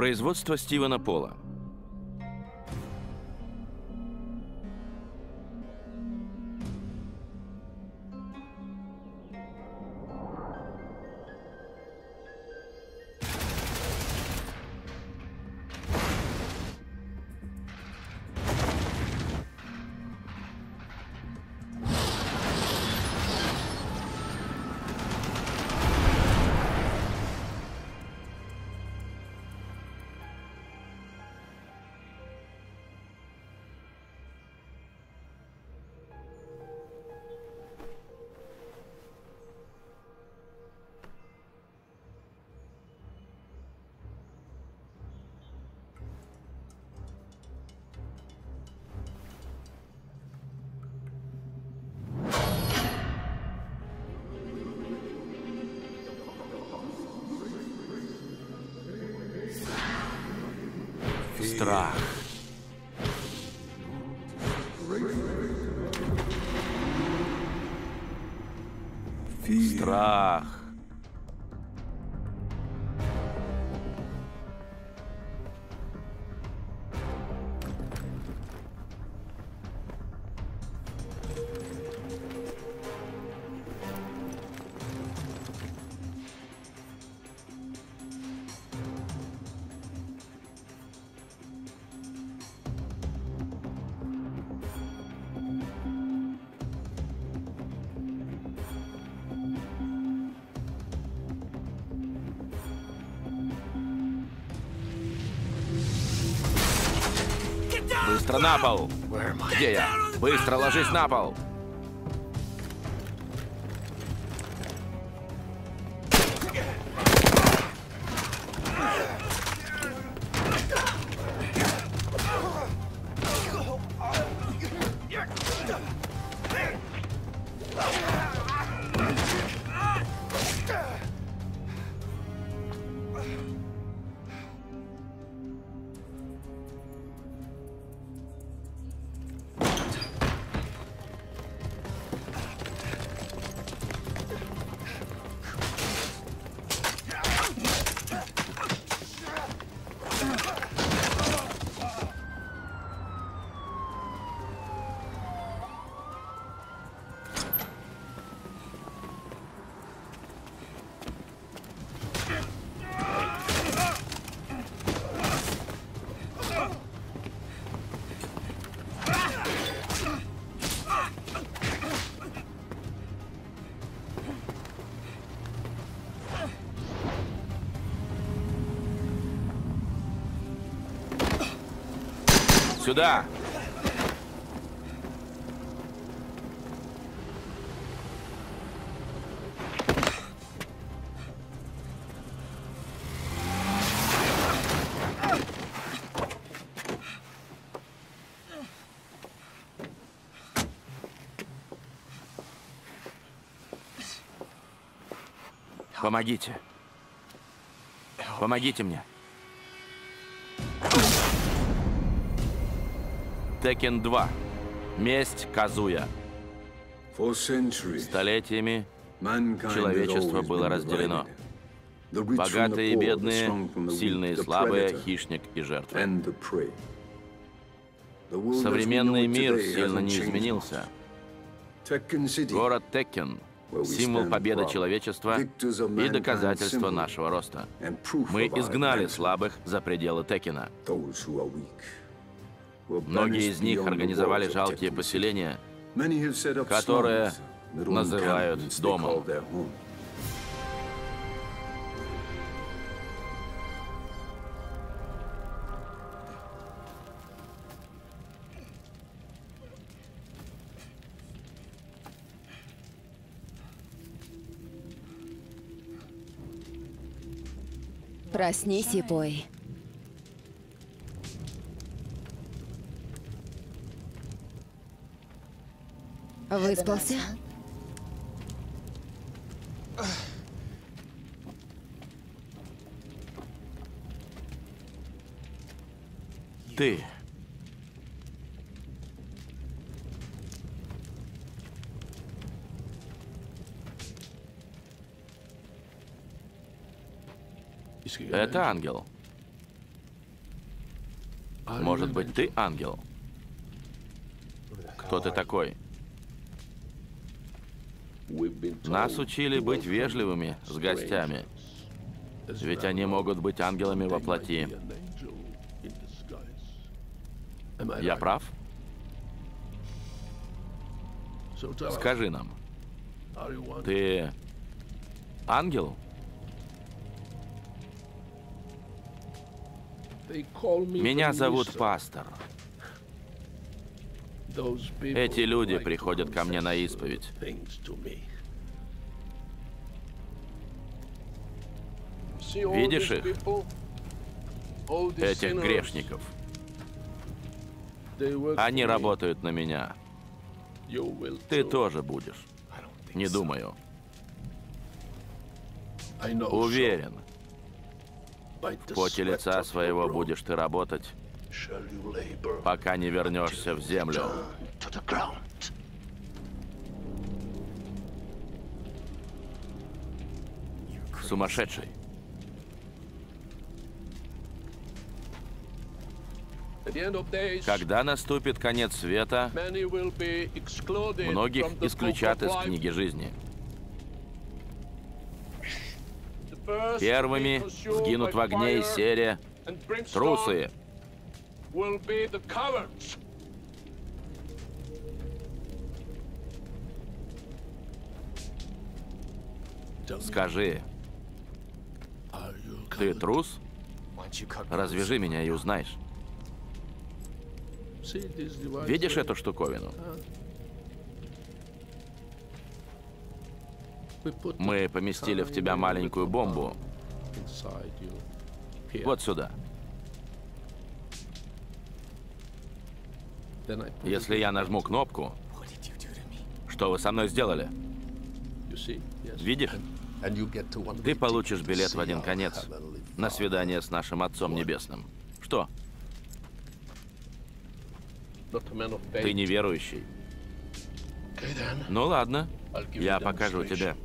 Производство Стивена Пола. На пол! Где я? Быстро ложись на пол! Сюда! Помогите. Помогите мне. Текен 2. Месть Казуя. Столетиями человечество было разделено. Богатые и бедные, сильные и слабые, хищник и жертва. Современный мир сильно не изменился. Город Теккен – символ победы человечества и доказательство нашего роста. Мы изгнали слабых за пределы Текена. Многие из них организовали жалкие поселения, которые называют домом. Проснись и пой. Выспался? Ты. Это ангел. Может быть, ты ангел? Кто ты такой? Нас учили быть вежливыми с гостями. Ведь они могут быть ангелами во плоти. Я прав? Скажи нам, ты ангел? Меня зовут Пастор. Эти люди приходят ко мне на исповедь. Видишь их? Этих грешников. Они работают на меня. Ты тоже будешь. Не думаю. Уверен. В поте лица своего будешь ты работать, пока не вернешься в землю. Сумасшедший. Когда наступит конец света, многих исключат из книги жизни. Первыми сгинут в огне и сере трусы. Скажи, ты трус? Развяжи меня и узнаешь. Видишь эту штуковину? Мы поместили в тебя маленькую бомбу. Вот сюда. Если я нажму кнопку, что вы со мной сделали? Видишь? Ты получишь билет в один конец на свидание с нашим Отцом Небесным. Что? Ты неверующий. Ну ладно, я покажу тебе.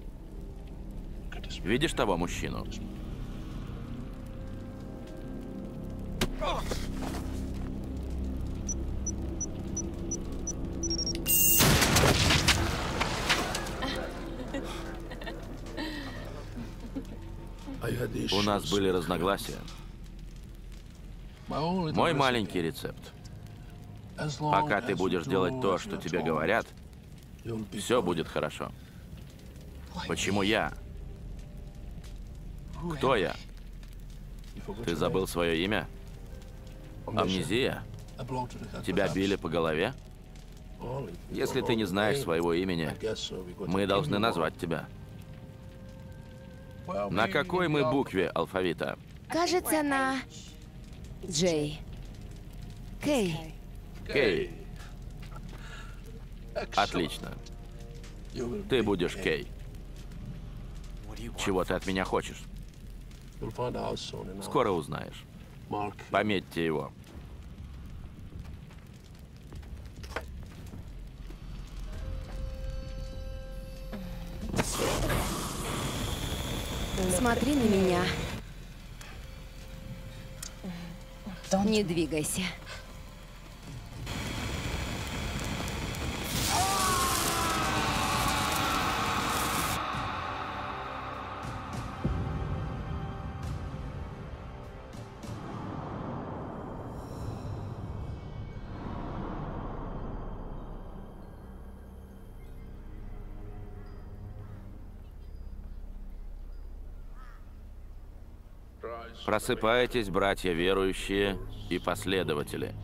Видишь того мужчину? У нас были разногласия. Мой маленький рецепт. Пока ты будешь делать то, что тебе говорят, все будет хорошо. Почему я? Кто я? Ты забыл свое имя? Амнезия? Тебя били по голове? Если ты не знаешь своего имени, мы должны назвать тебя. На какой мы букве алфавита? Кажется, на Джей. Кей. Кей. Отлично. Ты будешь Кей. Чего ты от меня хочешь? Скоро узнаешь. Пометьте его. Смотри на меня. Не двигайся. Просыпайтесь, братья верующие и последователи.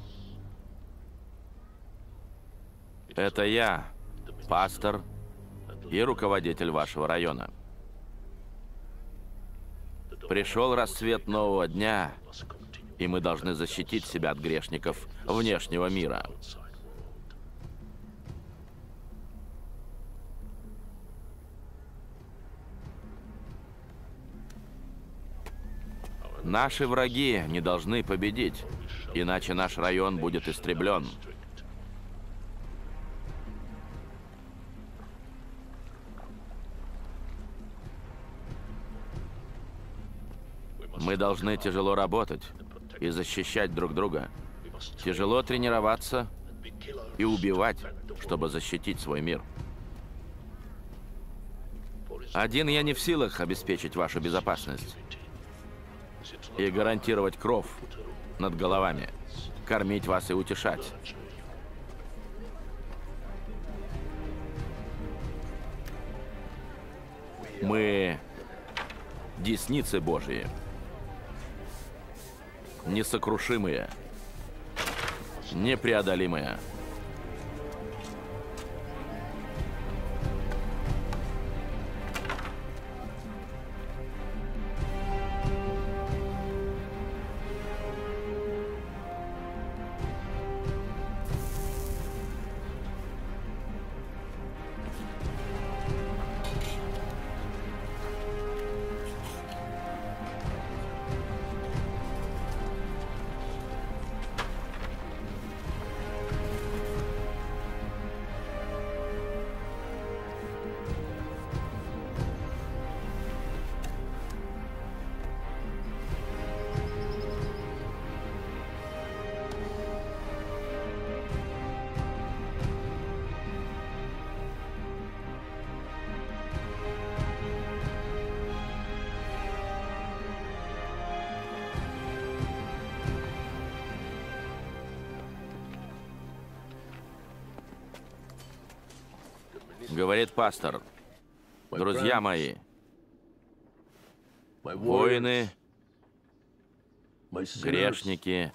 Это я, пастор и руководитель вашего района. Пришел рассвет нового дня, и мы должны защитить себя от грешников внешнего мира. Наши враги не должны победить, иначе наш район будет истреблен. Мы должны тяжело работать и защищать друг друга. Тяжело тренироваться и убивать, чтобы защитить свой мир. Один я не в силах обеспечить вашу безопасность и гарантировать кров над головами, кормить вас и утешать. Мы десницы Божьи, несокрушимые, непреодолимые. Говорит пастор, друзья мои, воины, грешники,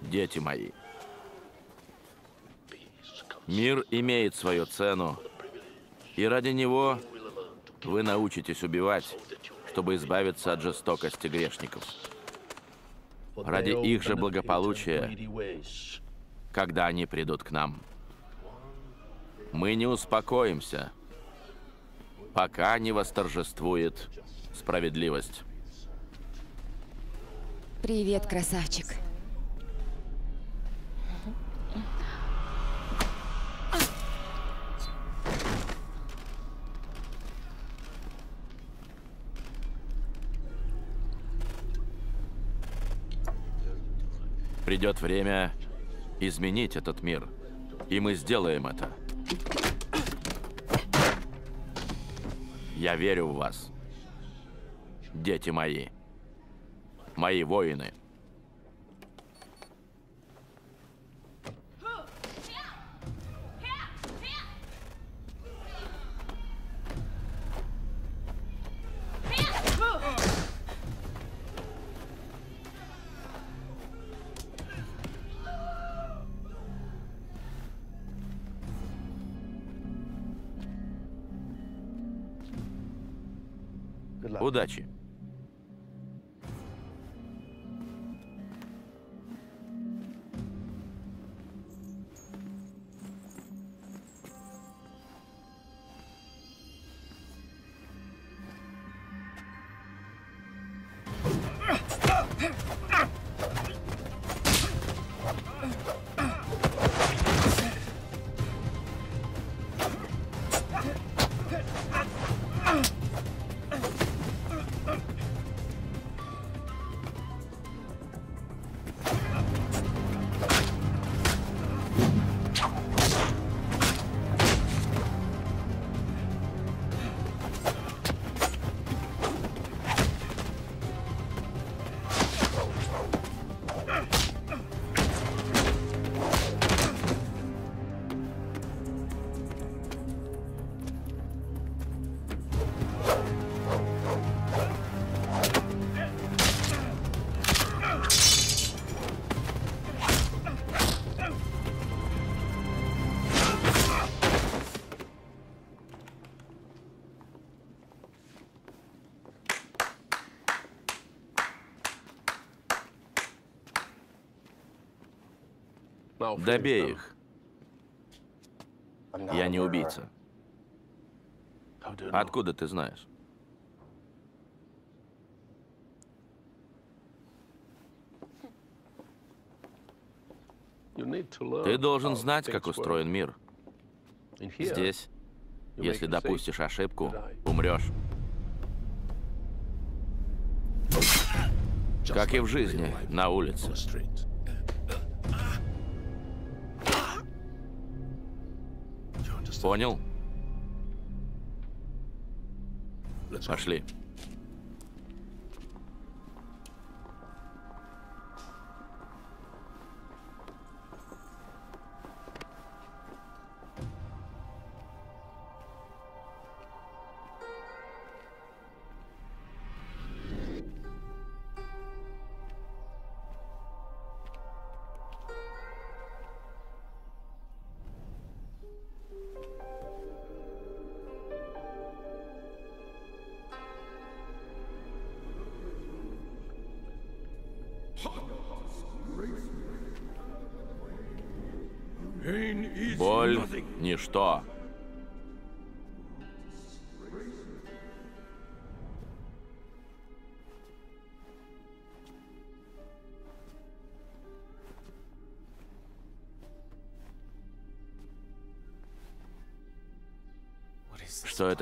дети мои. Мир имеет свою цену, и ради него вы научитесь убивать, чтобы избавиться от жестокости грешников. Ради их же благополучия, когда они придут к нам. Мы не успокоимся, пока не восторжествует справедливость. Привет, красавчик. Придет время изменить этот мир, и мы сделаем это. Я верю в вас. Дети мои. Мои воины. Удачи! Добей их. Я не убийца. Откуда ты знаешь? Ты должен знать, как устроен мир. Здесь, если допустишь ошибку, умрешь. Как и в жизни, на улице. Понял? Пошли.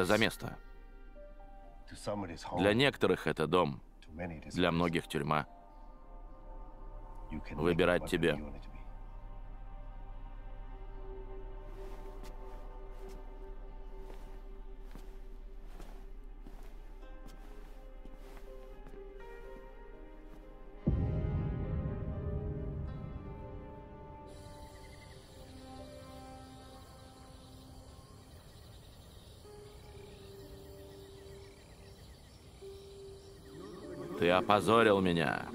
Это за место? Для некоторых это дом, для многих тюрьма. Выбирать тебе. Опозорил меня.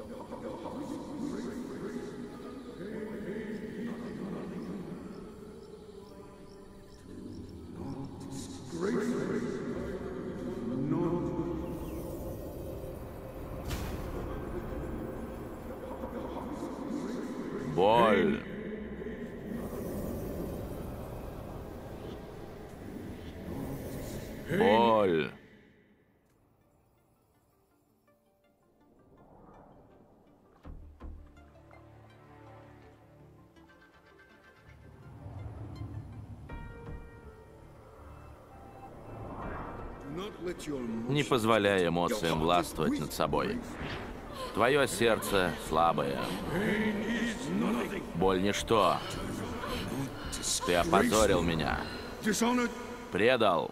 Позволяй эмоциям властвовать над собой. Твое сердце слабое. Боль ничто. Ты опозорил меня. Предал.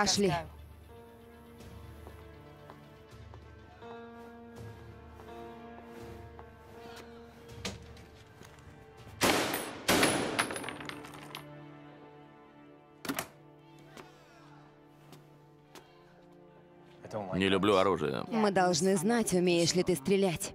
Пошли. Не люблю оружие. Мы должны знать, умеешь ли ты стрелять.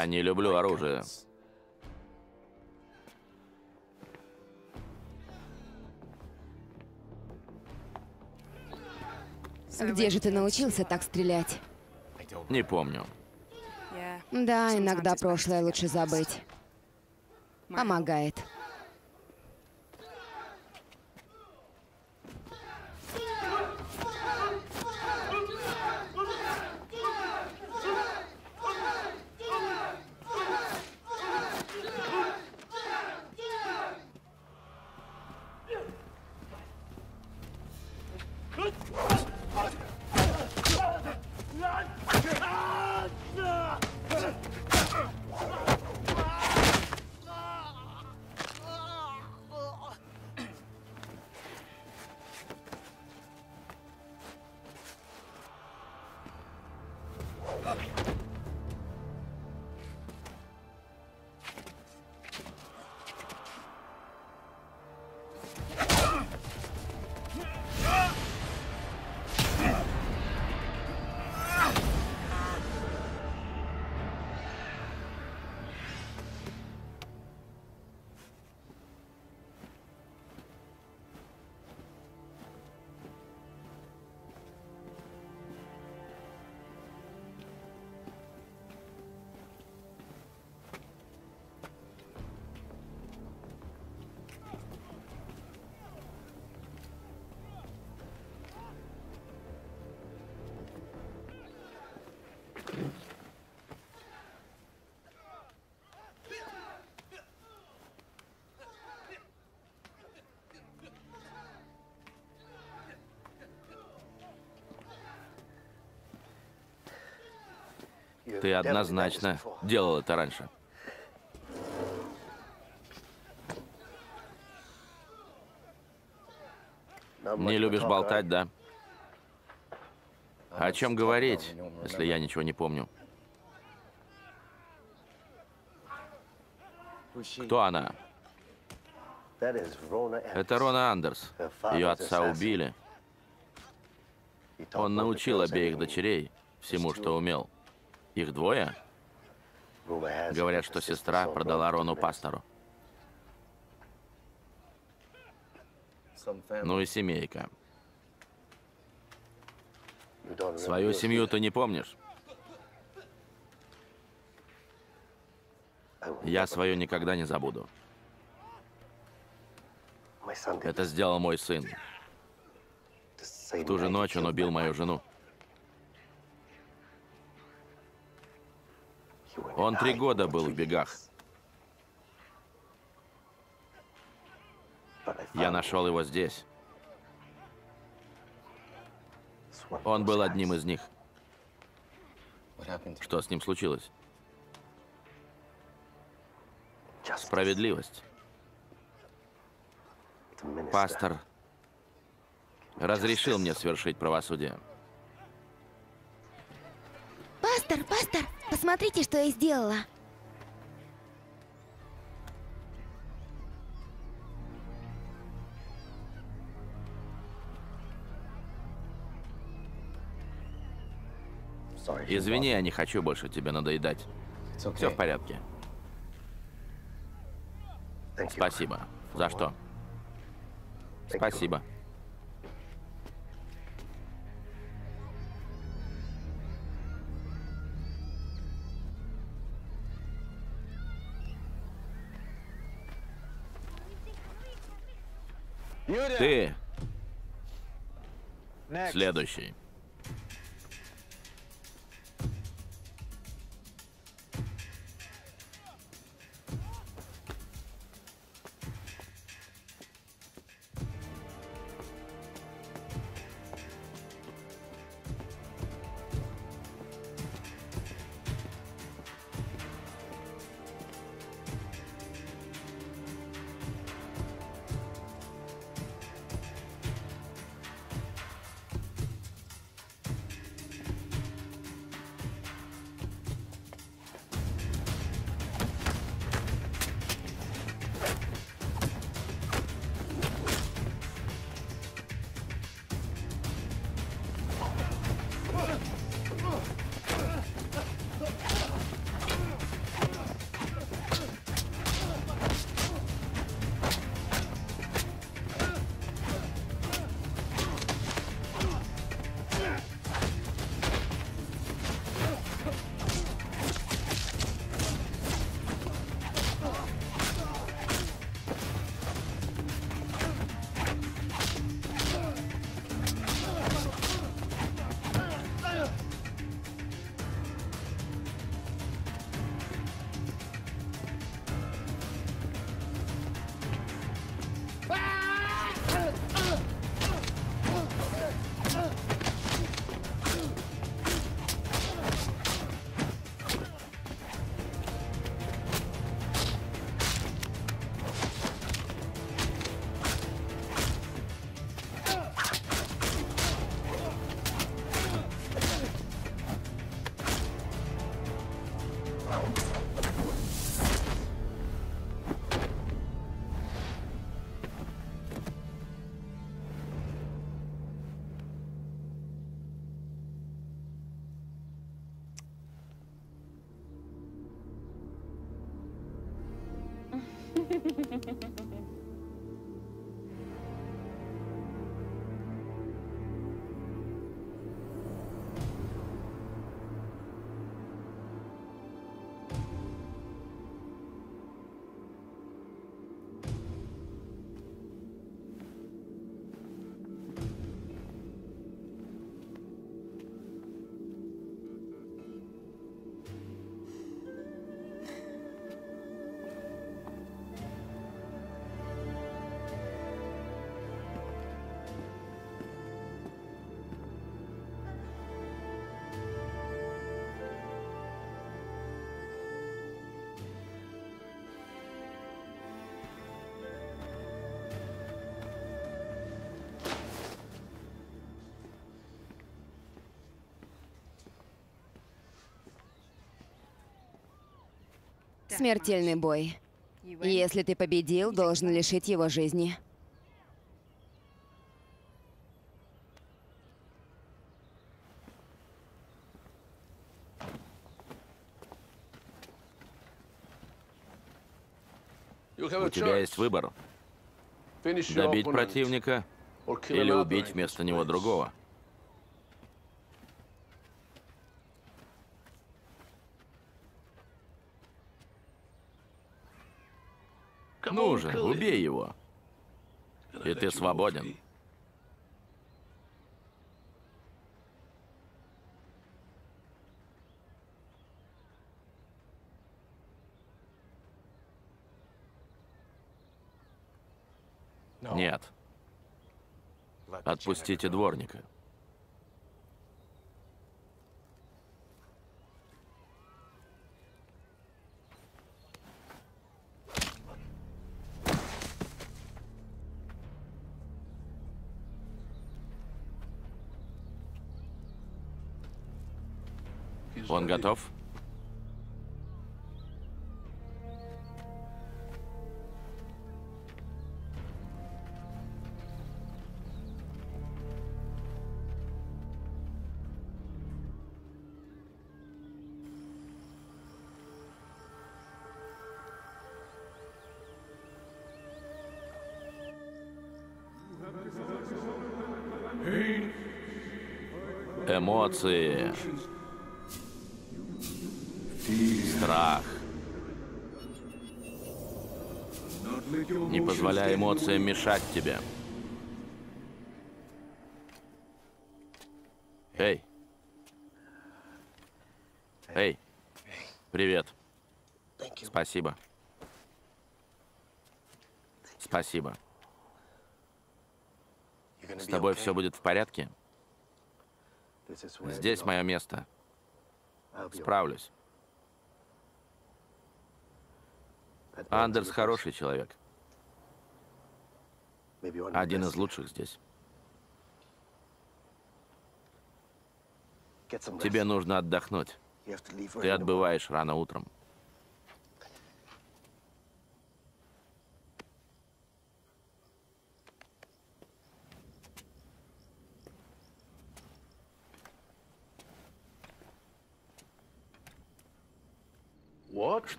Я не люблю оружие. Где же ты научился так стрелять? Не помню. Да, иногда прошлое лучше забыть. Помогает. Ты однозначно делал это раньше. Не любишь болтать, да? О чем говорить, если я ничего не помню? Кто она? Это Рона Андерс. Ее отца убили. Он научил обеих дочерей всему, что умел. Их двое? Говорят, что сестра продала Рону пастору. Ну и семейка. Свою семью ты не помнишь? Я свою никогда не забуду. Это сделал мой сын. В ту же ночь он убил мою жену. Он три года был в бегах. Я нашел его здесь. Он был одним из них. Что с ним случилось? Справедливость. Пастор разрешил мне совершить правосудие. Посмотрите, что я сделала. Извини, я не хочу больше тебе надоедать. Все в порядке. Спасибо. За что? Спасибо. Ты. Следующий. Ha ha ha. Смертельный бой. Если ты победил, должен лишить его жизни. У тебя есть выбор. Добить противника или убить вместо него другого. Ну же, убей его. И ты свободен. Нет. Отпустите дворника. Готов? Эмоции. Страх. Не позволяй эмоциям мешать тебе. Эй. Эй. Привет. Спасибо. Спасибо. С тобой все будет в порядке? Здесь мое место. Справлюсь. Андерс хороший человек. Один из лучших здесь. Тебе нужно отдохнуть. Ты отбываешь рано утром.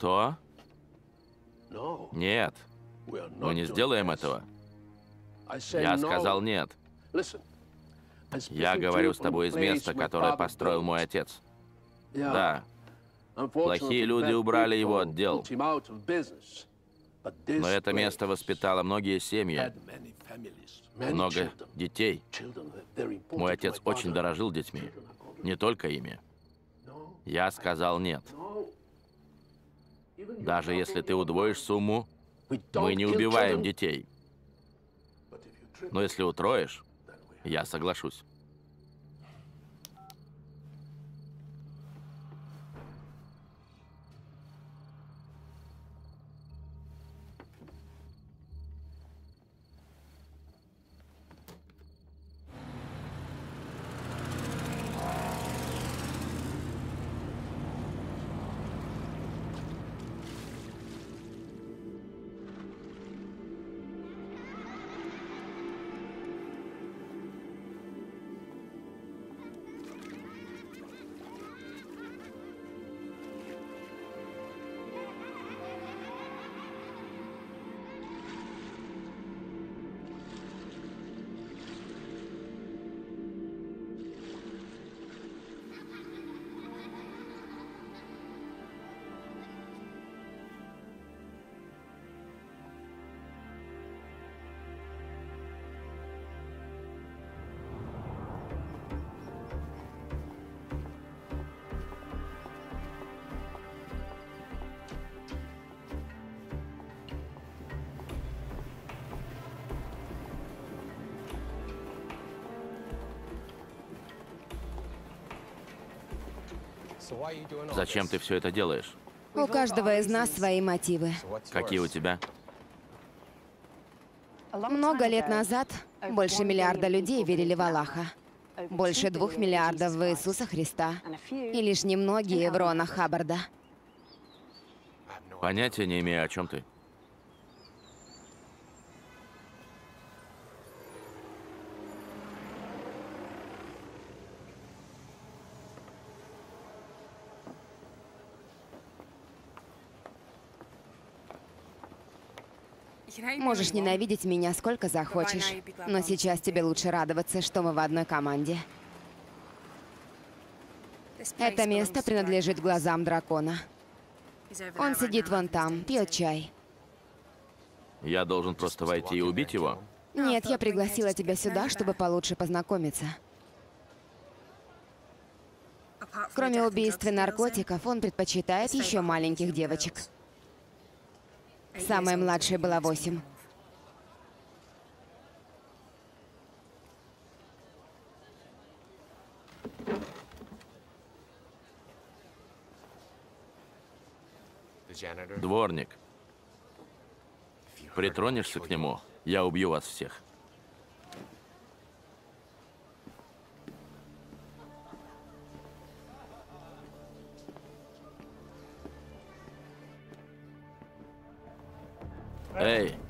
Что? Нет, мы не сделаем этого. Я сказал нет. Я говорю с тобой из места, которое построил мой отец. Да. Плохие люди убрали его от дел. Но это место воспитало многие семьи, много детей. Мой отец очень дорожил детьми, не только ими. Я сказал нет. Даже если ты удвоишь сумму, мы не убиваем детей. Но если утроишь, я соглашусь. Зачем ты все это делаешь? У каждого из нас свои мотивы. Какие у тебя? Много лет назад больше миллиарда людей верили в Аллаха. Больше двух миллиардов в Иисуса Христа. И лишь немногие в Рона Хаббарда. Понятия не имею, о чем ты. Можешь ненавидеть меня сколько захочешь, но сейчас тебе лучше радоваться, что мы в одной команде. Это место принадлежит глазам дракона. Он сидит вон там, пьет чай. Я должен просто войти и убить его? Нет, я пригласила тебя сюда, чтобы получше познакомиться. Кроме убийств и наркотиков, он предпочитает еще маленьких девочек. Самая младшая была восемь. Дворник. Притронешься к нему, я убью вас всех. Эй!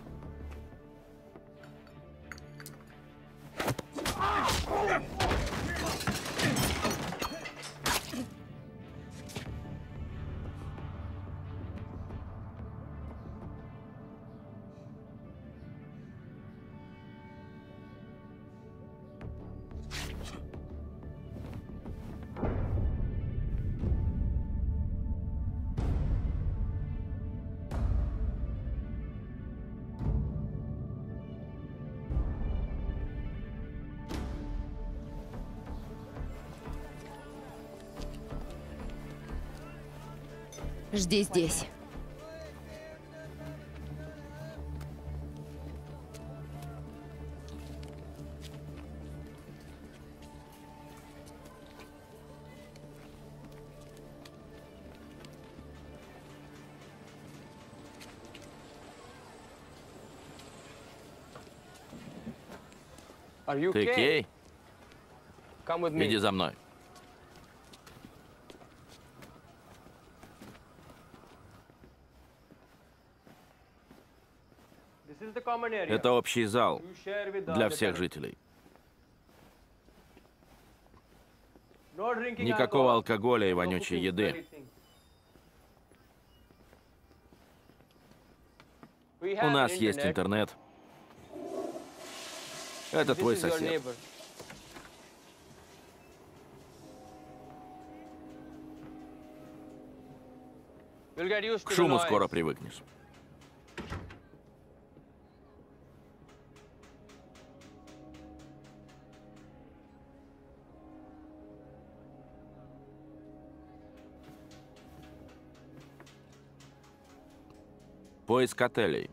Жди здесь. Ты Кей? Иди за мной. Это общий зал для всех жителей. Никакого алкоголя и вонючей еды. У нас есть интернет. Это твой сосед. К шуму скоро привыкнешь. Поиск отелей.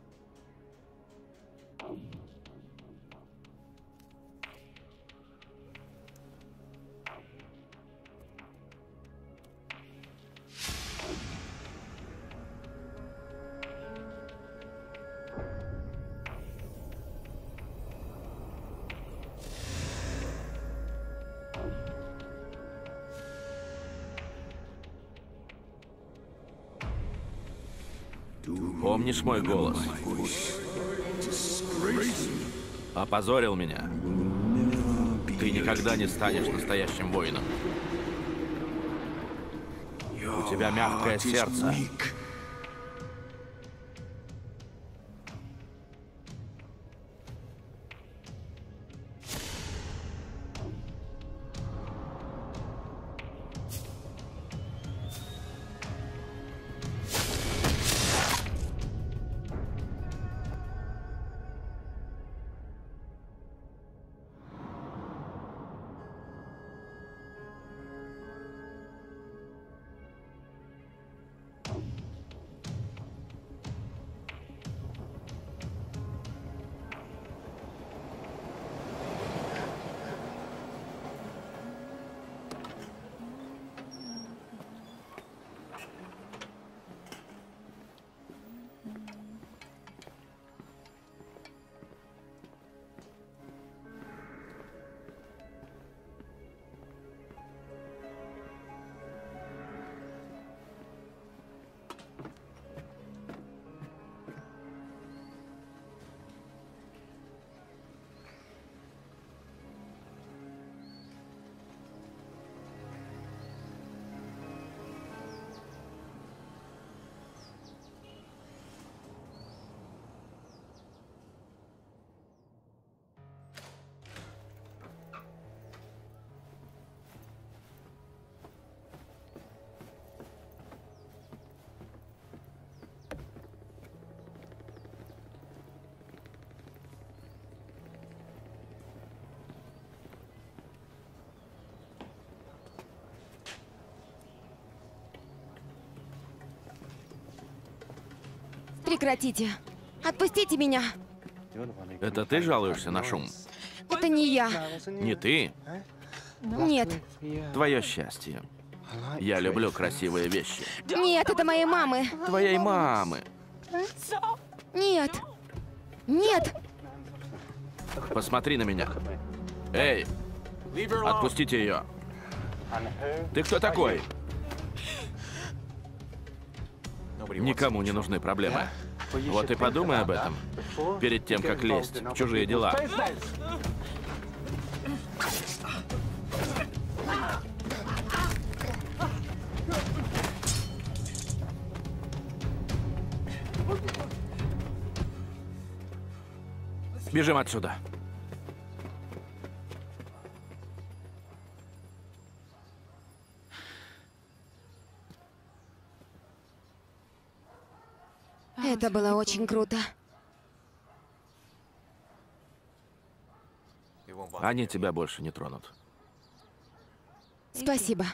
Помнишь мой голос? Опозорил меня. Ты никогда не станешь настоящим воином. У тебя мягкое сердце. Прекратите. Отпустите меня. Это ты жалуешься на шум? Это не я. Не ты? Нет. Твое счастье. Я люблю красивые вещи. Нет, это моей мамы. Твоей мамы. Нет. Нет. Посмотри на меня. Эй, отпустите ее. Ты кто такой? Никому не нужны проблемы. Вот и подумай об этом перед тем, как лезть в чужие дела. Бежим отсюда. Это было очень круто. Они тебя больше не тронут. Спасибо.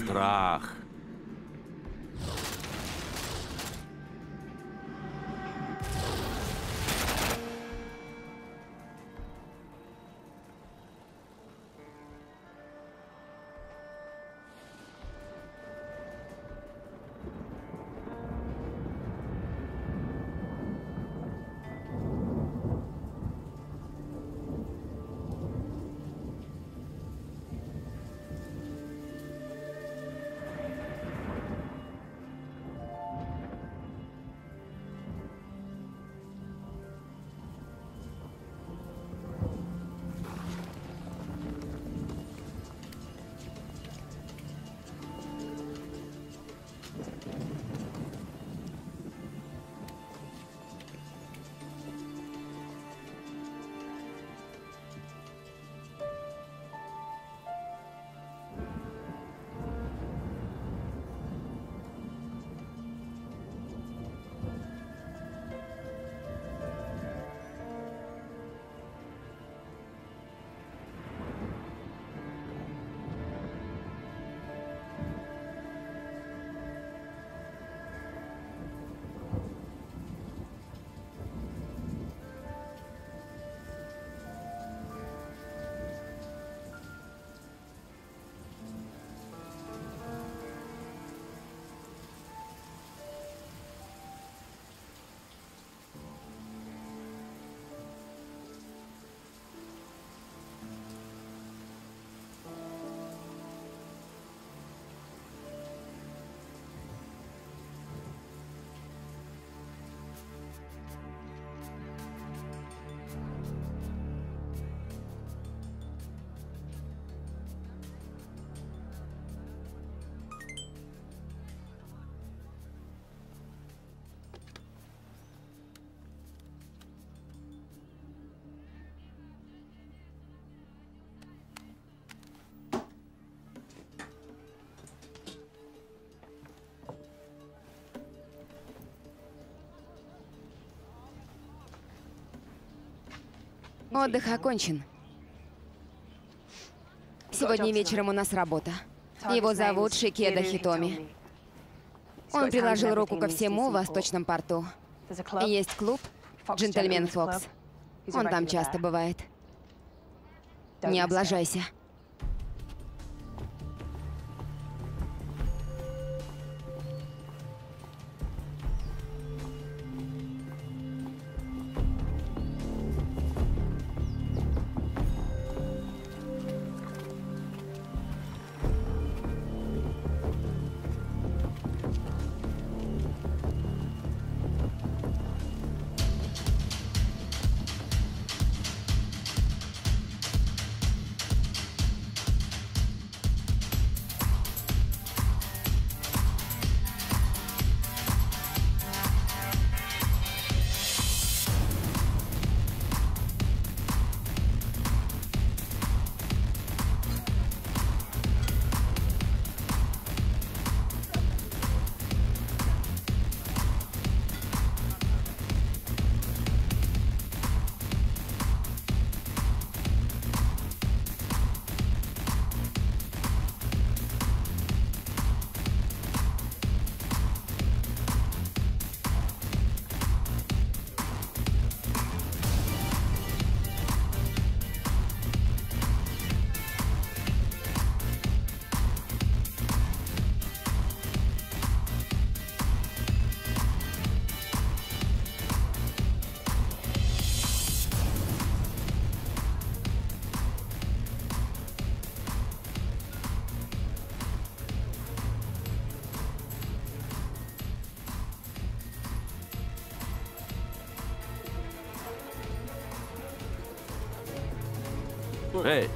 Страх. Отдых окончен. Сегодня вечером у нас работа. Его зовут Шикеда Хитоми. Он приложил руку ко всему в Восточном порту. Есть клуб «Джентльмен Фокс». Он там часто бывает. Не облажайся. Эй!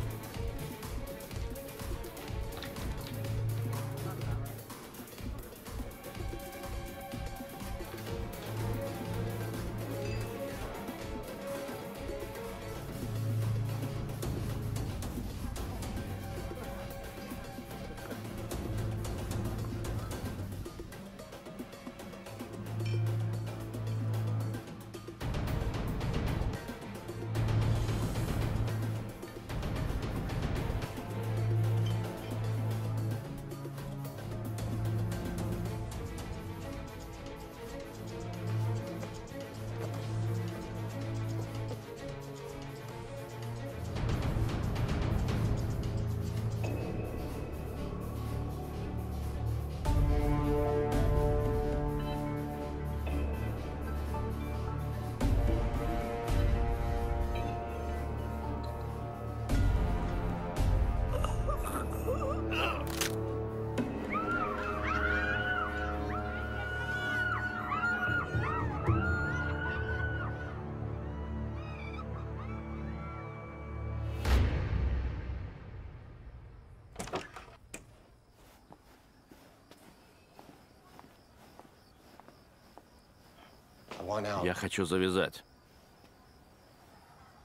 Я хочу завязать.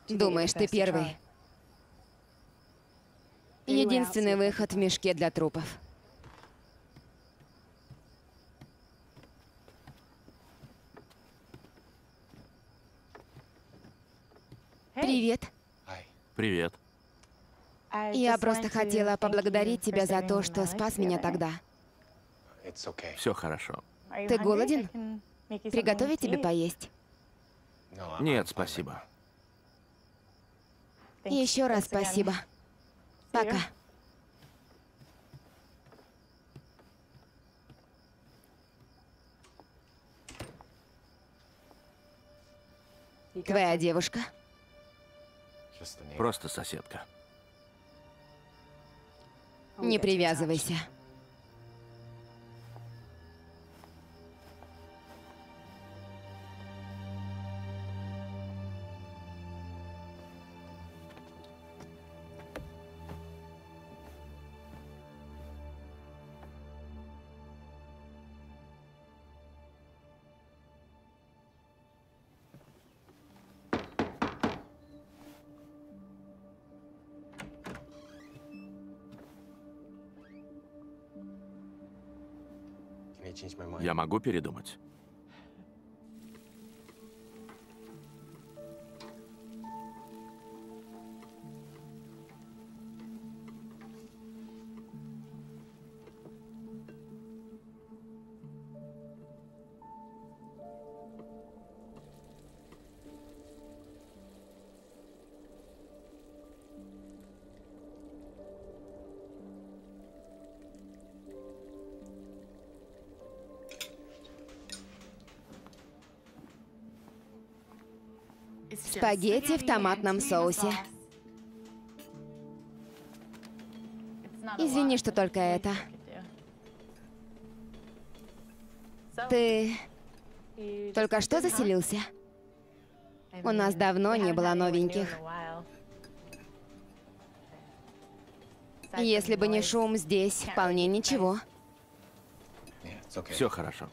Думаешь, ты первый? Единственный выход в мешке для трупов. Привет. Привет. Я просто хотела поблагодарить тебя за то, что спас меня тогда. Все хорошо. Ты голоден? Приготовить тебе поесть? Нет, спасибо. Еще раз спасибо. Пока. Твоя девушка? Просто соседка. Не привязывайся. Я могу передумать? Спагетти в томатном соусе. Извини, что только это. Ты только что заселился? У нас давно не было новеньких. Если бы не шум здесь, вполне ничего. Все хорошо.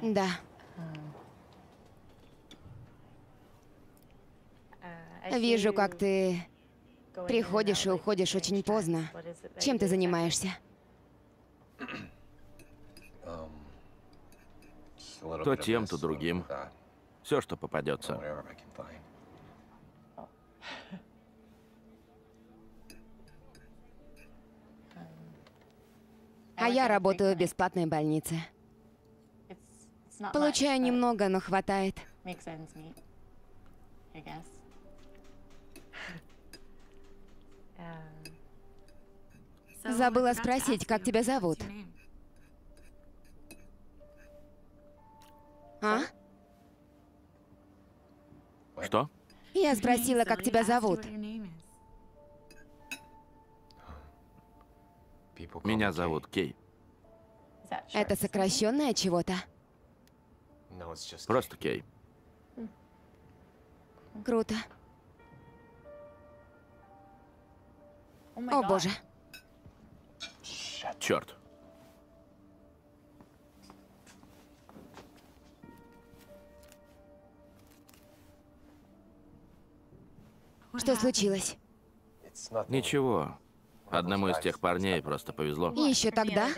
Да. Вижу, как ты приходишь и уходишь очень поздно. Чем ты занимаешься? То тем, то другим. Все, что попадется. А я работаю в бесплатной больнице. Получаю немного, но хватает. Забыла спросить, как тебя зовут? А? Что? Я спросила, как тебя зовут. Меня зовут Кей. Это сокращенное чего-то? Просто Кей. Круто. О боже. Черт. Что случилось? Ничего. Одному из тех парней просто повезло. Еще тогда?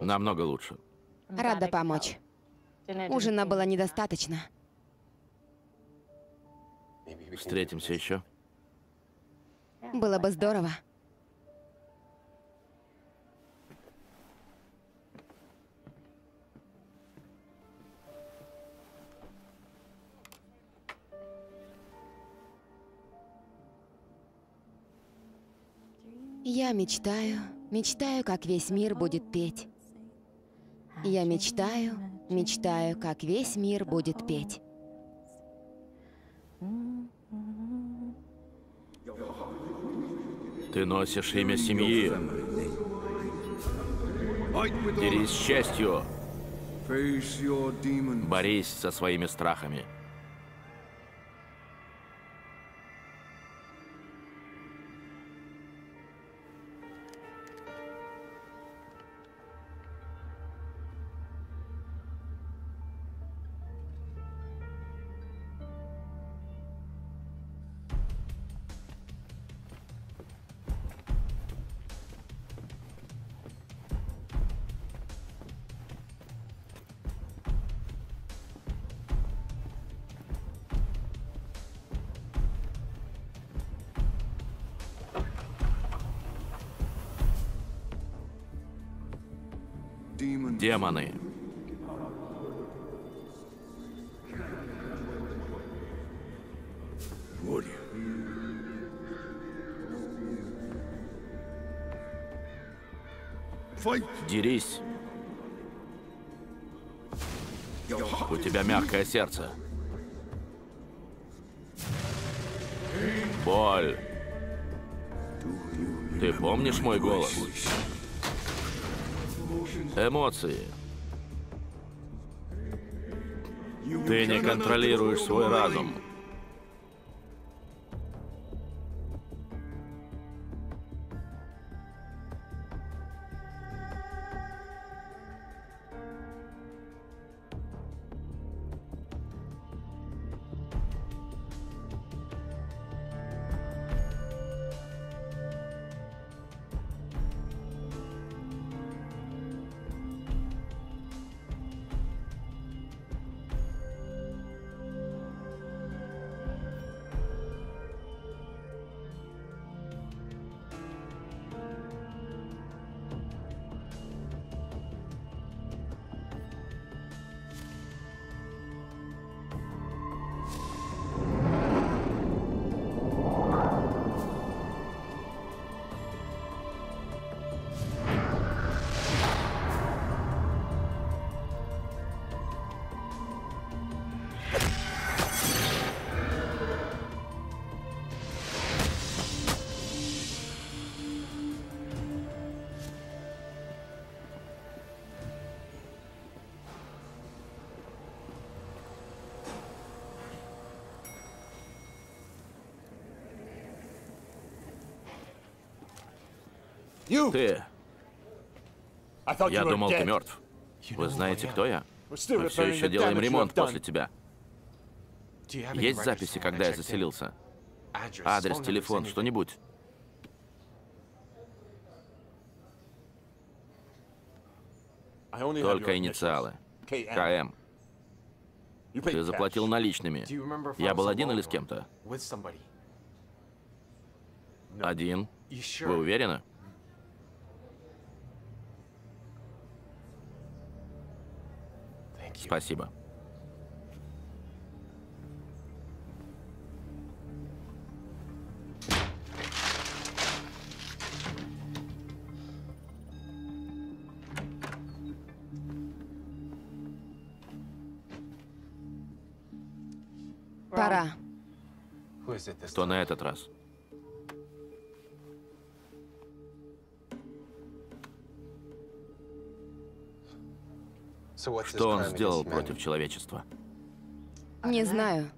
Намного лучше. Рада помочь. Ужина было недостаточно. Встретимся еще. Было бы здорово. Я мечтаю, мечтаю, как весь мир будет петь. Я мечтаю, мечтаю, как весь мир будет петь. Ты носишь имя семьи. Дерись с честью. Борись со своими страхами. Демоны. Дерись. У тебя мягкое сердце. Боль. Ты помнишь мой голос? Эмоции. Ты не контролируешь свой разум. Ты! Я думал, ты мертв. Вы знаете, кто я? Мы все еще делаем ремонт после тебя. Есть записи, когда я заселился? Адрес, телефон, что-нибудь? Только инициалы. КМ. Ты заплатил наличными. Я был один или с кем-то? Один. Вы уверены? Спасибо. Пора. Кто на этот раз? Что он сделал против человечества? Не знаю.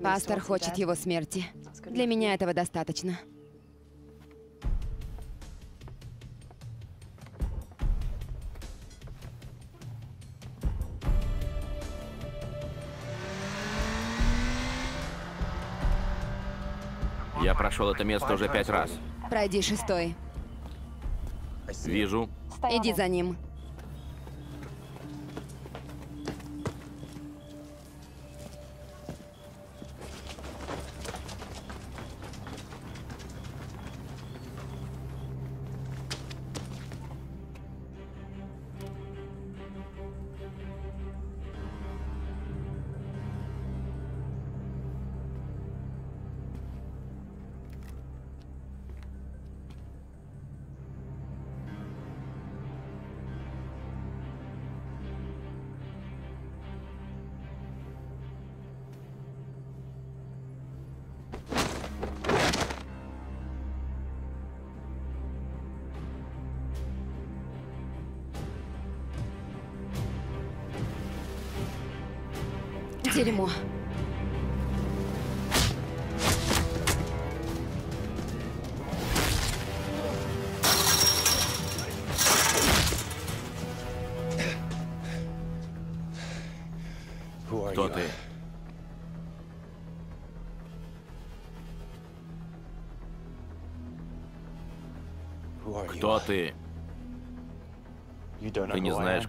Пастор хочет его смерти. Для меня этого достаточно. Я прошел это место уже пять раз. Пройди шестой. Вижу. Иди за ним.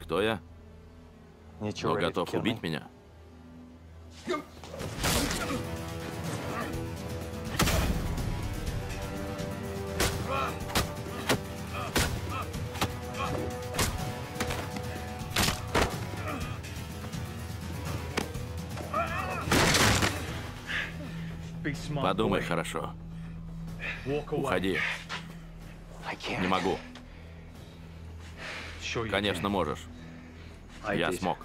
Кто я? Но готов убить меня? Подумай хорошо. Уходи. Не могу. Конечно, можешь. Я смог.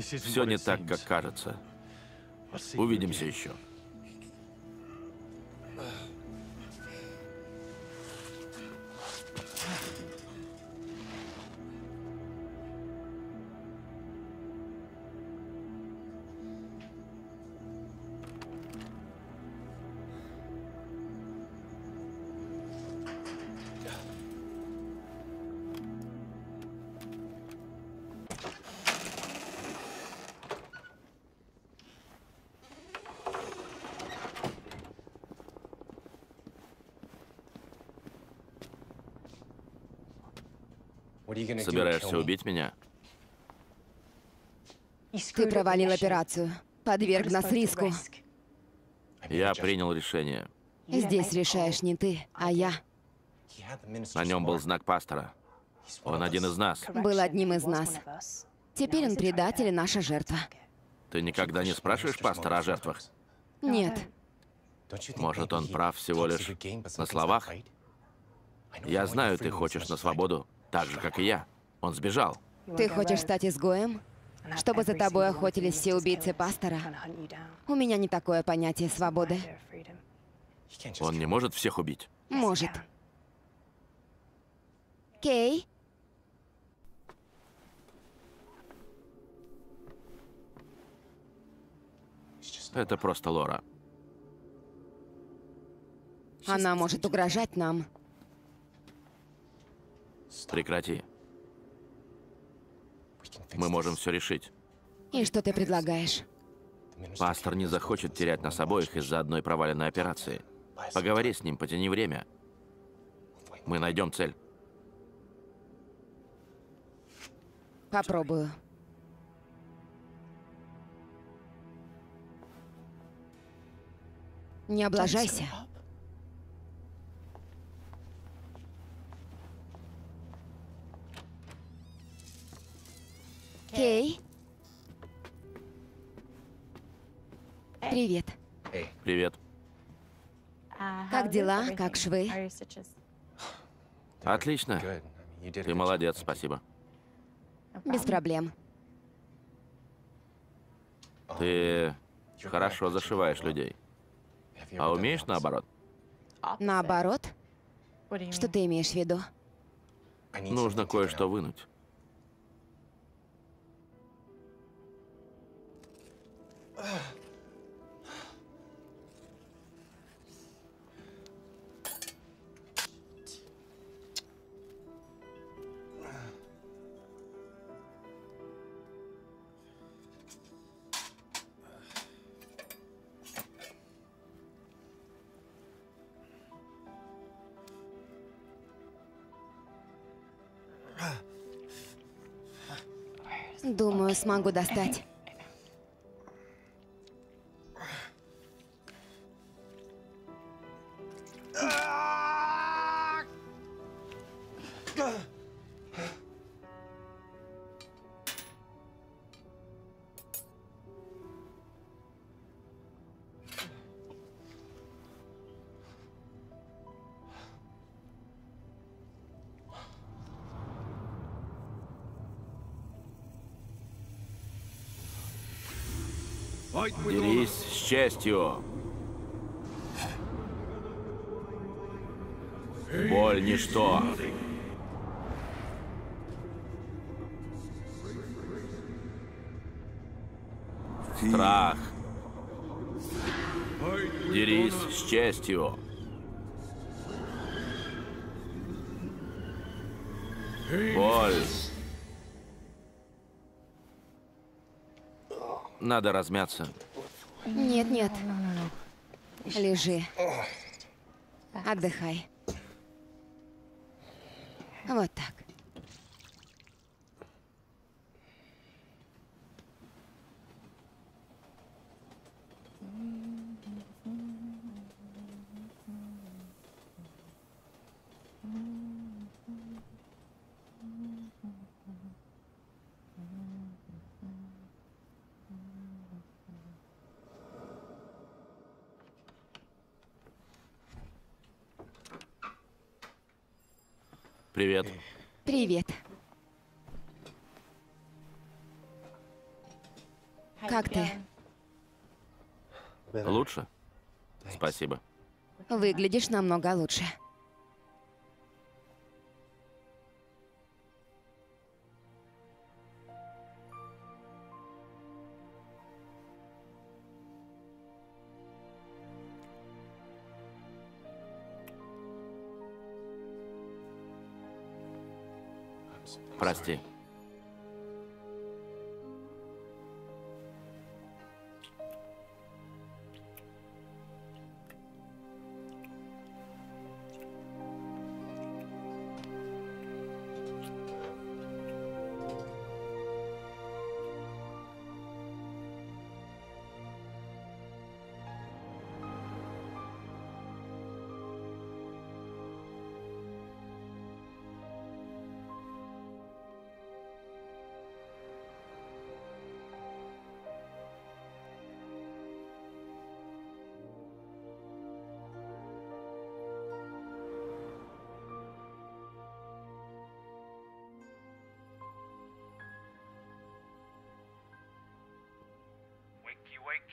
Все не так, как кажется. Увидимся еще. Собираешься убить меня? Ты провалил операцию. Подверг нас риску. Я принял решение. Здесь решаешь не ты, а я. На нем был знак пастора. Он один из нас. Был одним из нас. Теперь он предатель и наша жертва. Ты никогда не спрашиваешь пастора о жертвах? Нет. Может, он прав всего лишь на словах? Я знаю, ты хочешь на свободу, так же, как и я. Он сбежал. Ты хочешь стать изгоем? Чтобы за тобой охотились все убийцы пастора? У меня не такое понятие свободы. Он не может всех убить? Может. Кей? Это просто Лора. Она может угрожать нам. Прекрати. Мы можем все решить. И что ты предлагаешь? Пастор не захочет терять нас обоих из-за одной проваленной операции. Поговори с ним, потяни время. Мы найдем цель. Попробую. Не облажайся. Кей? Привет. Привет. Как дела? Как швы? Отлично. Ты молодец, спасибо. Без проблем. Ты хорошо зашиваешь людей. А умеешь наоборот? Наоборот? Что ты имеешь в виду? Нужно кое-что вынуть. Думаю, смогу достать. Дерись с честью. Боль – ничто. Страх. Дерись с честью. Боль. Надо размяться. Нет, нет. Лежи. Отдыхай. Вот так. Привет. Привет. Как ты? Лучше? Спасибо. Выглядишь намного лучше.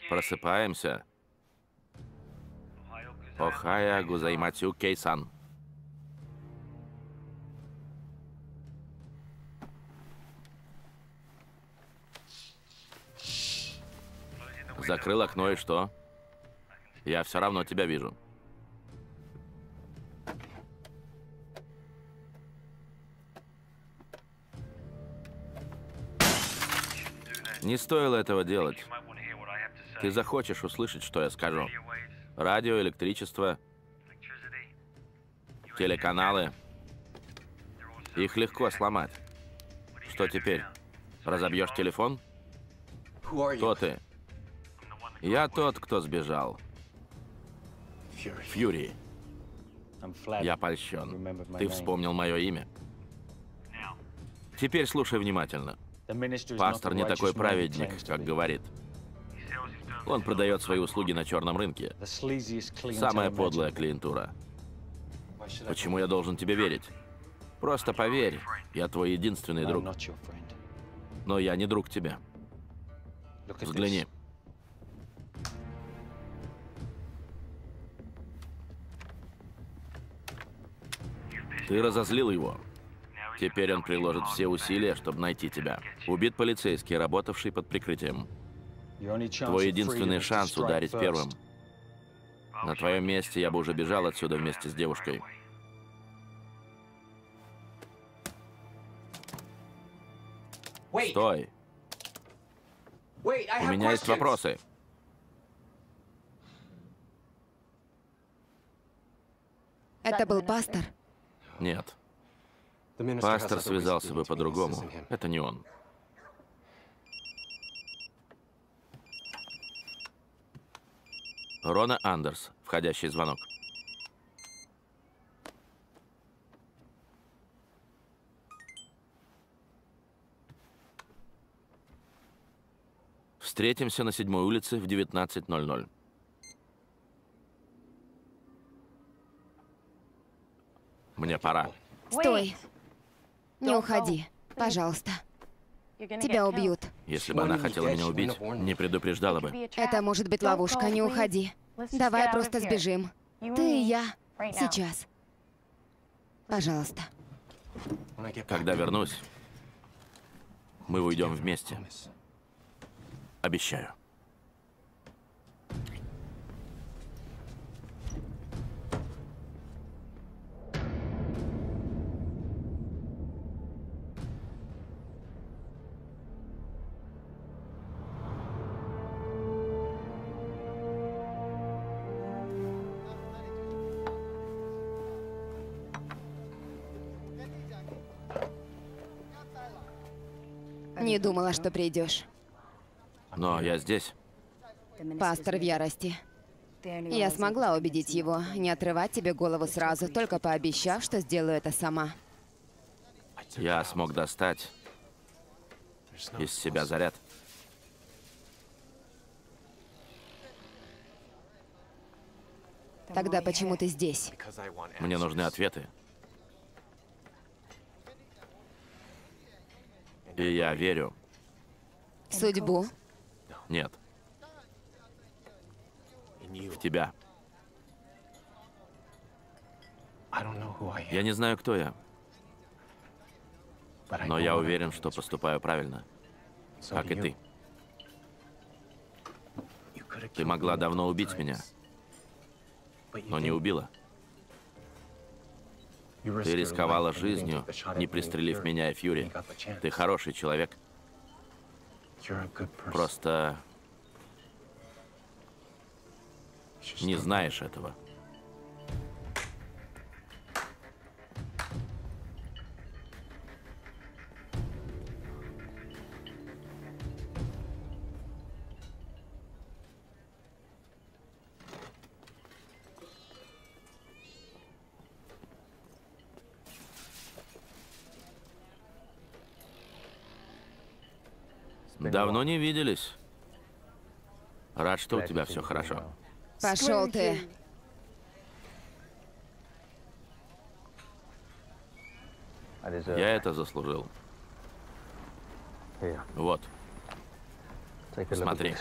Просыпаемся. Охая Гузайматю Кейсан. Закрыл окно и что? Я все равно тебя вижу. Не стоило этого делать. Ты захочешь услышать, что я скажу. Радио, электричество, телеканалы. Их легко сломать. Что теперь? Разобьешь телефон? Кто ты? Я тот, кто сбежал. Фьюри. Я польщен. Ты вспомнил мое имя. Теперь слушай внимательно. Пастор не такой праведник, как говорит. Он продает свои услуги на черном рынке. Самая подлая клиентура. Почему я должен тебе верить? Просто поверь, я твой единственный друг. Но я не друг тебе. Взгляни. Ты разозлил его. Теперь он приложит все усилия, чтобы найти тебя. Убит полицейский, работавший под прикрытием. Твой единственный шанс ударить первым. На твоем месте я бы уже бежал отсюда вместе с девушкой. Стой. У меня есть вопросы. Это был пастор? Нет. Пастор связался бы по-другому. Это не он. Рона Андерс. Входящий звонок. Встретимся на седьмой улице в 19.00. Мне пора. Стой. Не уходи. Пожалуйста. Тебя убьют. Если бы она хотела меня убить, не предупреждала бы. Это может быть ловушка, не уходи. Давай просто сбежим. Ты и я. Сейчас. Пожалуйста. Когда вернусь, мы уйдем вместе. Обещаю. Не думала, что придешь. Но я здесь. Пастор в ярости. Я смогла убедить его не отрывать тебе голову сразу, только пообещав, что сделаю это сама. Я смог достать из себя заряд. Тогда почему ты здесь? Мне нужны ответы. И я верю. Судьбу? Нет. В тебя. Я не знаю, кто я. Но я уверен, что поступаю правильно. Как и ты. Ты могла давно убить меня, но не убила. Ты рисковала жизнью, не пристрелив меня и Фьюри. Ты хороший человек. Просто не знаешь этого. Давно не виделись. Рад, что у тебя все хорошо. Пошел ты. Я это заслужил. Вот. Смотри.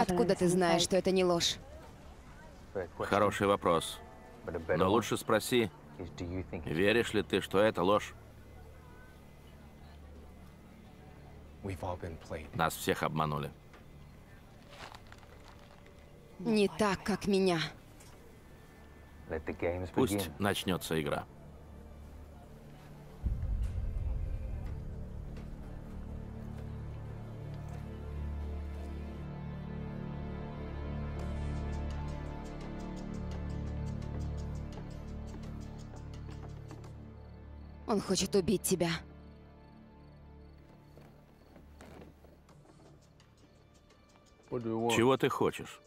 Откуда ты знаешь, что это не ложь? Хороший вопрос. Но лучше спроси, веришь ли ты, что это ложь? Нас всех обманули. Не так, как меня. Пусть начнется игра. Он хочет убить тебя. Чего ты хочешь?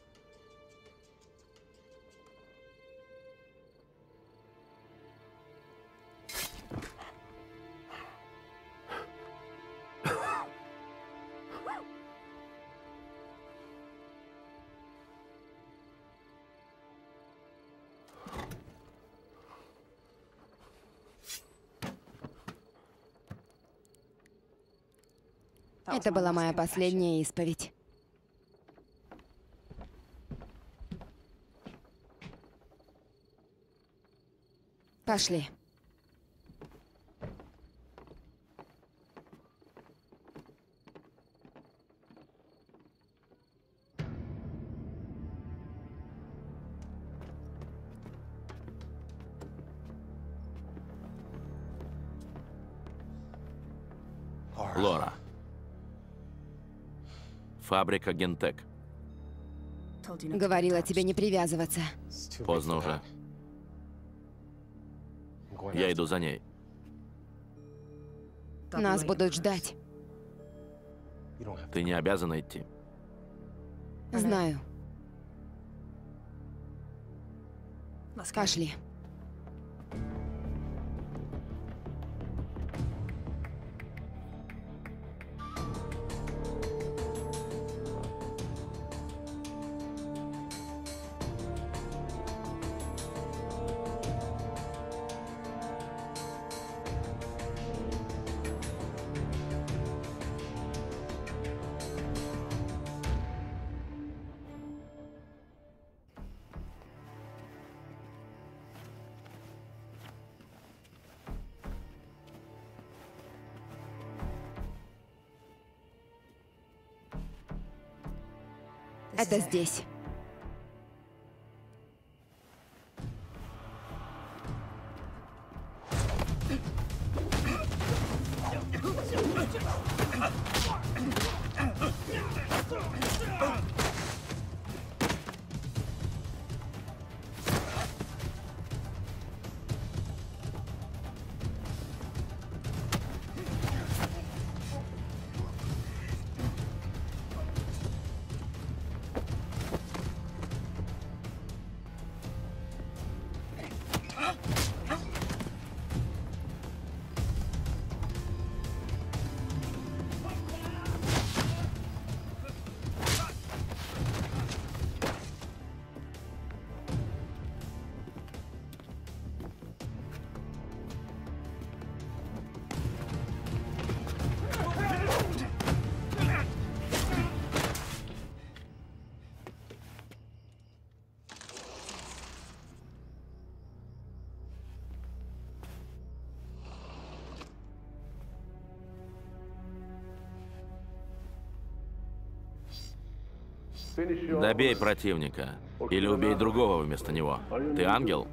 Это была моя последняя исповедь. Пошли. Фабрика Гентек. Говорила тебе не привязываться. Поздно уже. Я иду за ней. Нас будут ждать. Ты не обязана идти. Знаю. Пошли. Это здесь. Добей противника. Или убей другого вместо него. Ты ангел?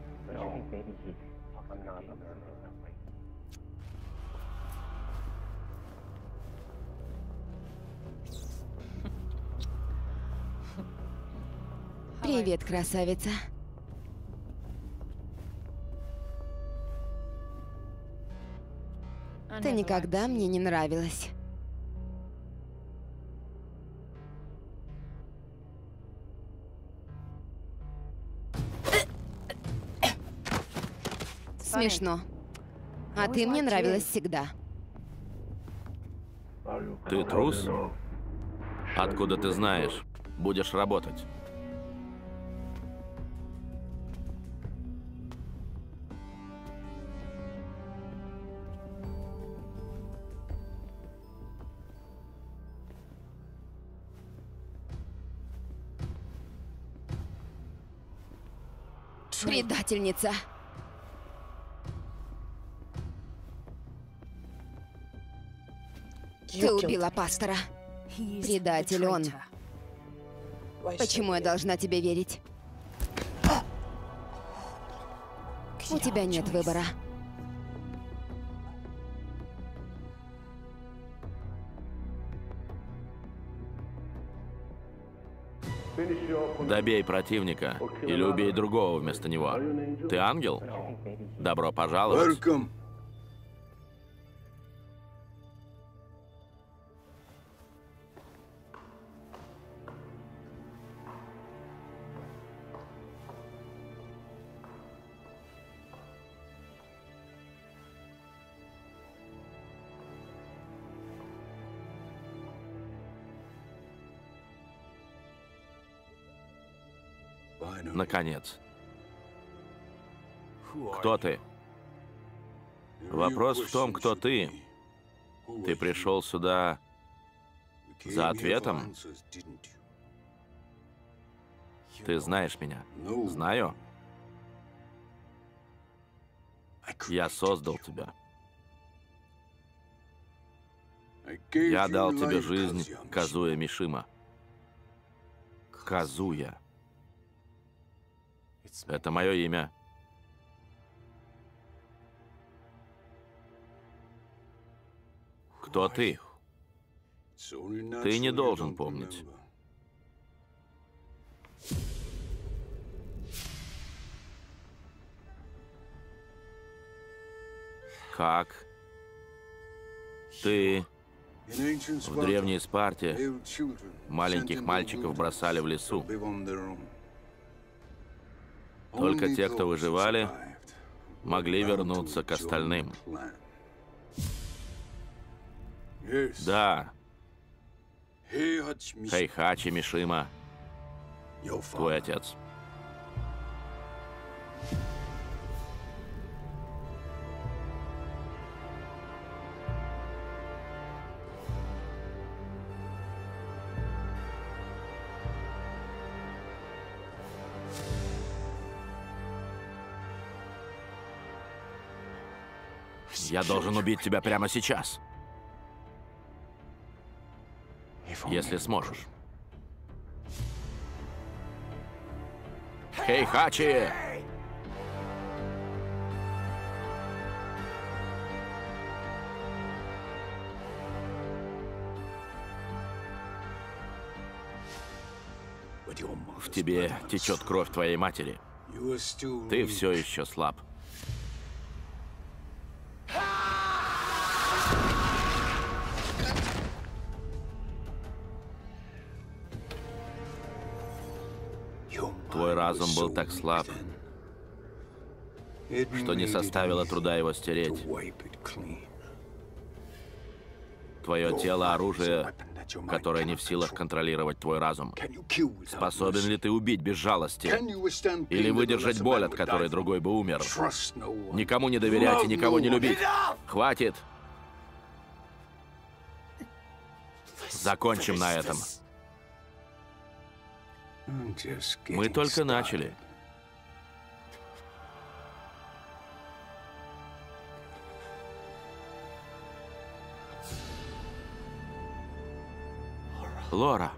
Привет, красавица. Ты никогда мне не нравилась. смешно. А ты мне нравилась всегда. Ты трус? Откуда ты знаешь? Будешь работать. Предательница. Убила пастора. Предатель он. Почему я должна тебе верить? У тебя нет выбора. Добей противника или убей другого вместо него. Ты ангел? Добро пожаловать. Наконец. Кто ты? Вопрос в том, кто ты. Ты пришел сюда за ответом? Ты знаешь меня? Знаю. Я создал тебя. Я дал тебе жизнь, Казуя Мишима. Казуя. Это мое имя. Кто ты? Ты не должен помнить. Как? Ты в древней Спарте маленьких мальчиков бросали в лесу. Только те, кто выживали, могли вернуться к остальным. Да. Хайхачи Мишима, твой отец. Я должен убить тебя прямо сейчас. Если сможешь. Хейхачи! В тебе течет кровь твоей матери. Ты все еще слаб. Разум был так слаб, что не составило труда его стереть. Твое тело — оружие, которое не в силах контролировать твой разум. Способен ли ты убить без жалости? Или выдержать боль, от которой другой бы умер? Никому не доверять и никого не любить. Хватит! Закончим на этом. Мы только начали. Лора.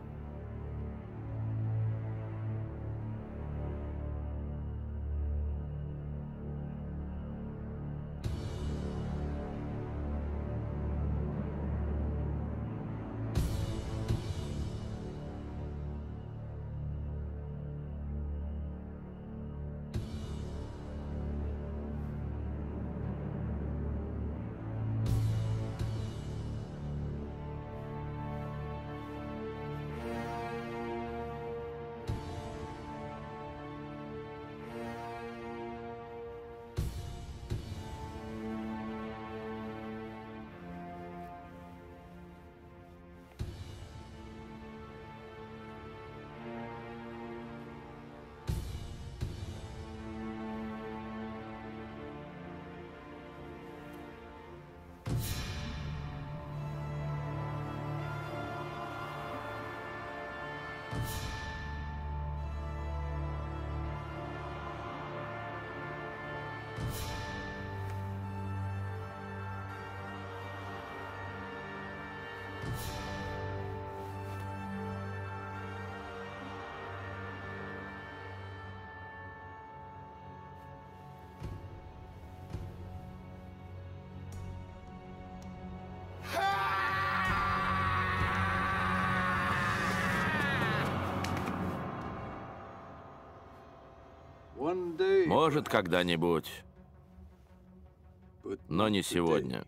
Может, когда-нибудь, но не сегодня.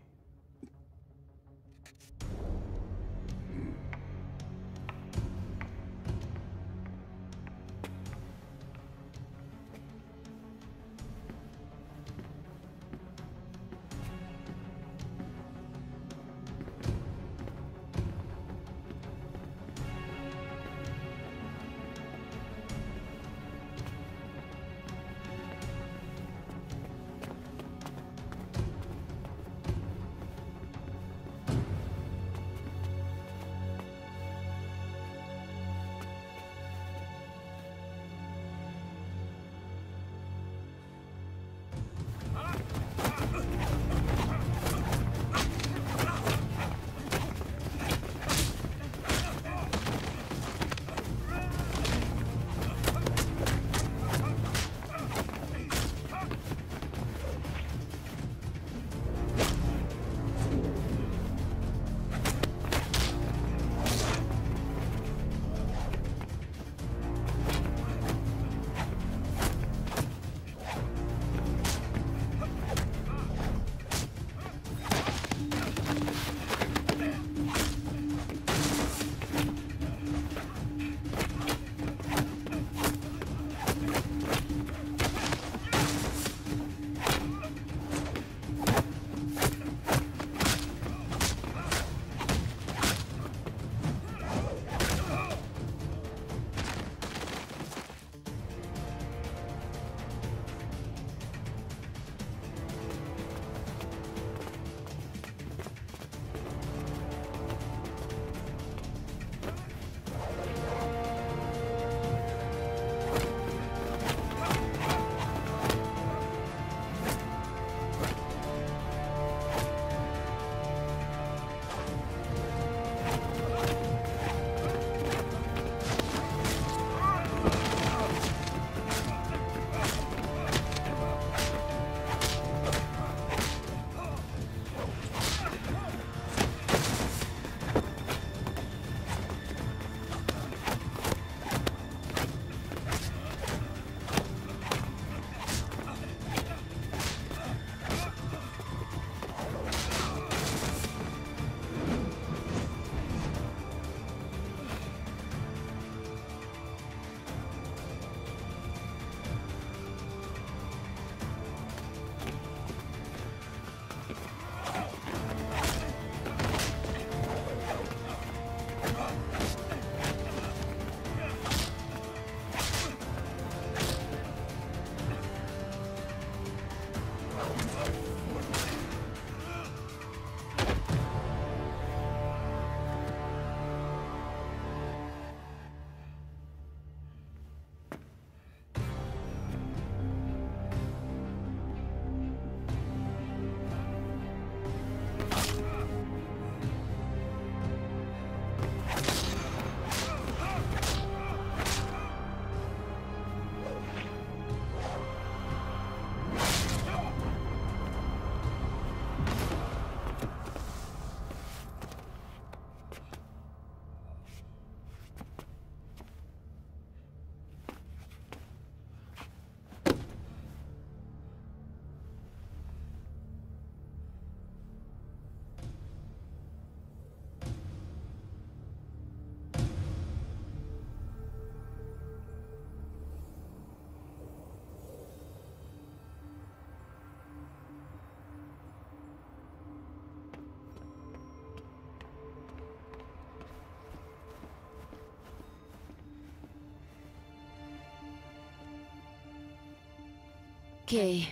Кей,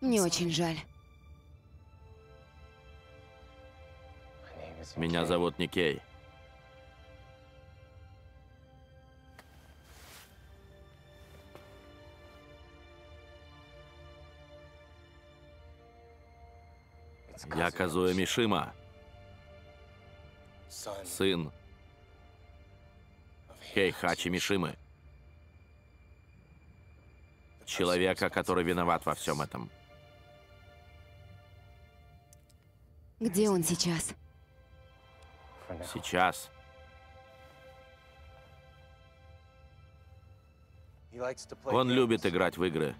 мне очень жаль. Меня зовут Никей. Я Казуя Мишима. сын Кейхачи Мишимы. Человека, который виноват во всем этом. Где он сейчас? Сейчас. Он любит играть в игры.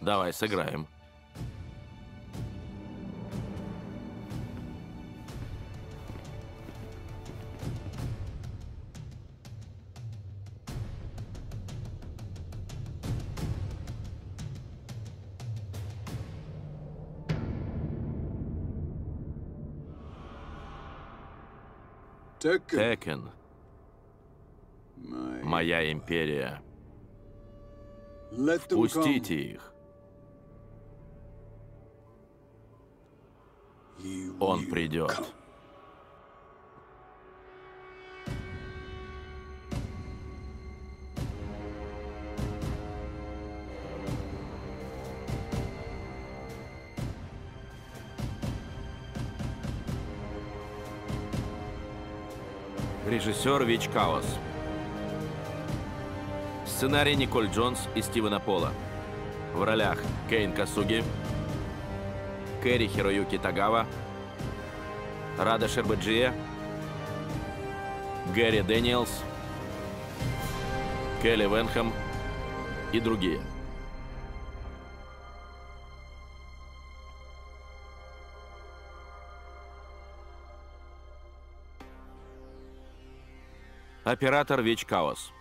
Давай сыграем. Текен. Моя империя. Пустите их. Он придет. Режиссер Вич Каос. Сценарий Николь Джонс и Стивена Пола. В ролях Кейн Касуги, Кэри Хироюки Тагава, Раде Шербеджия, Гэри Дэниелс, Келли Венхэм и другие. Оператор Вич Каос.